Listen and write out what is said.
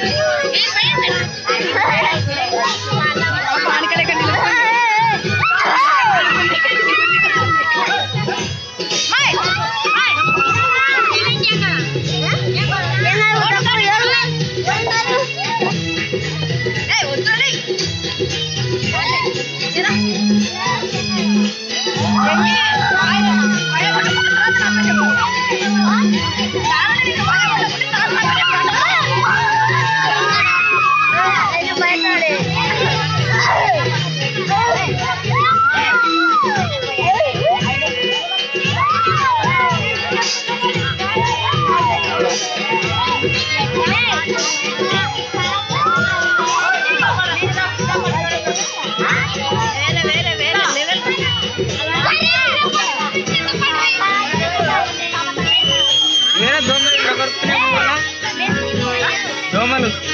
Hey, Raylan. মানুষ